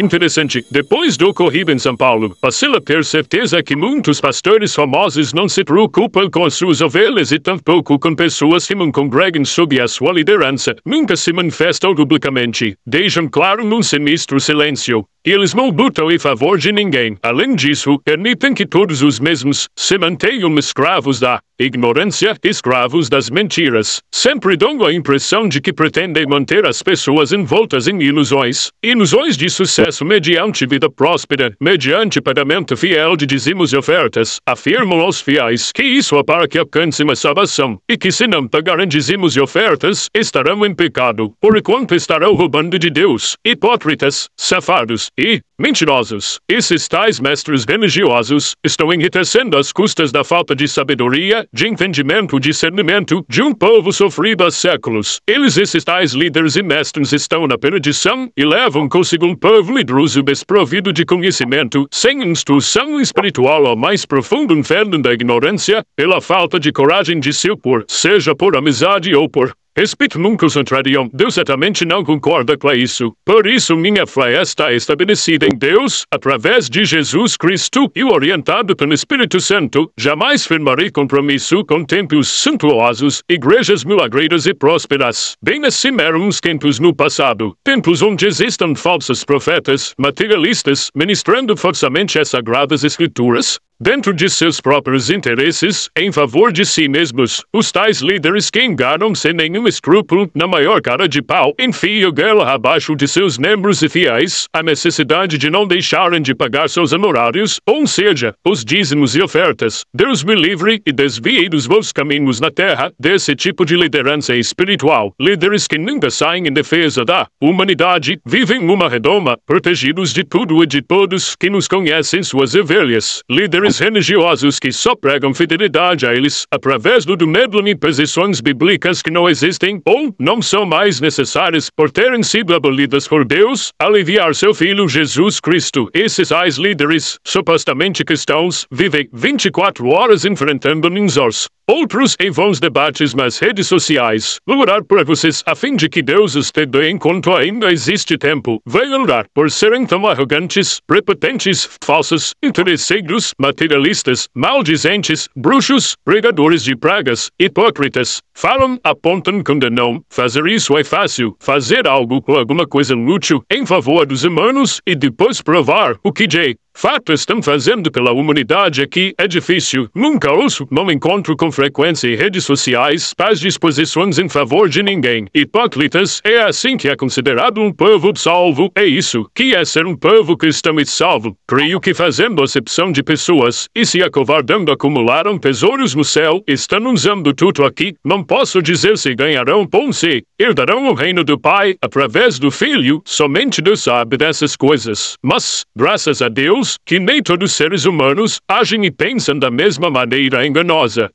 Interessante. Depois do ocorrido em São Paulo, passei a ter certeza que muitos pastores famosos não se preocupam com as suas ovelhas e tampouco com pessoas que não congregam sob a sua liderança. Nunca se manifestam publicamente. Deixam claro num sinistro silêncio. Eles não lutam em favor de ninguém. Além disso, permitem que todos os mesmos se mantenham escravos da ignorância, escravos das mentiras. Sempre dão a impressão de que pretendem manter as pessoas envoltas em ilusões. Ilusões de sucesso mediante vida próspera, mediante pagamento fiel de dizimos e ofertas. Afirmam aos fiéis que isso é para que alcancem a salvação, e que se não pagarem dizimos e ofertas, estarão em pecado, porquanto estarão roubando de Deus. Hipócritas, safados e mentirosos. Esses tais mestres religiosos estão enriquecendo às custas da falta de sabedoria, de entendimento discernimento de um povo sofrido há séculos. Eles, esses tais líderes e mestres, estão na perdição e levam consigo um povo medroso desprovido de conhecimento, sem instrução espiritual ao mais profundo inferno da ignorância, pela falta de coragem de se opor, seja por amizade ou por Respeito nunca os contrariam. Deus certamente não concorda com isso. Por isso minha fé está estabelecida em Deus, através de Jesus Cristo e orientado pelo Espírito Santo. Jamais firmarei compromisso com templos suntuosos, igrejas milagreiras e prósperas. Bem assim eram os templos no passado. Templos onde existam falsos profetas, materialistas, ministrando falsamente as sagradas escrituras, dentro de seus próprios interesses, em favor de si mesmos, os tais líderes que enganam sem nenhum escrúpulo, na maior cara de pau, enfiam guerra abaixo de seus membros e fiéis, a necessidade de não deixarem de pagar seus honorários, ou seja, os dízimos e ofertas. Deus me livre e desvie dos meus caminhos na terra desse tipo de liderança espiritual. Líderes que nunca saem em defesa da humanidade, vivem numa redoma, protegidos de tudo e de todos que nos conhecem suas ovelhas. Líderes religiosos que só pregam fidelidade a eles através do medo em posições bíblicas que não existem ou não são mais necessárias por terem sido abolidas por Deus, aliviar seu Filho Jesus Cristo. Esses tais líderes, supostamente cristãos, vivem 24 horas enfrentando ninzors, outros em vãos debates nas redes sociais. Vou orar por vocês a fim de que Deus os te dê enquanto ainda existe tempo. Venham orar por serem tão arrogantes, prepotentes, falsos, interesseiros, materialistas, maldizentes, bruxos, pregadores de pragas, hipócritas. Falam, apontam, condenam. Fazer isso é fácil. Fazer algo ou alguma coisa útil em favor dos humanos e depois provar o que de fato estão fazendo pela humanidade aqui é difícil. Nunca ouço, não encontro com frequência em redes sociais tais disposições em favor de ninguém. Hipócritas, é assim que é considerado um povo salvo. É isso que é ser um povo cristão e salvo. Creio que fazendo acepção de pessoas e se acovardando acumularam tesouros no céu, estão usando tudo aqui. Não posso dizer se ganharão ou se herdarão o reino do Pai através do Filho. Somente Deus sabe dessas coisas. Mas, graças a Deus, que nem todos os seres humanos agem e pensam da mesma maneira enganosa.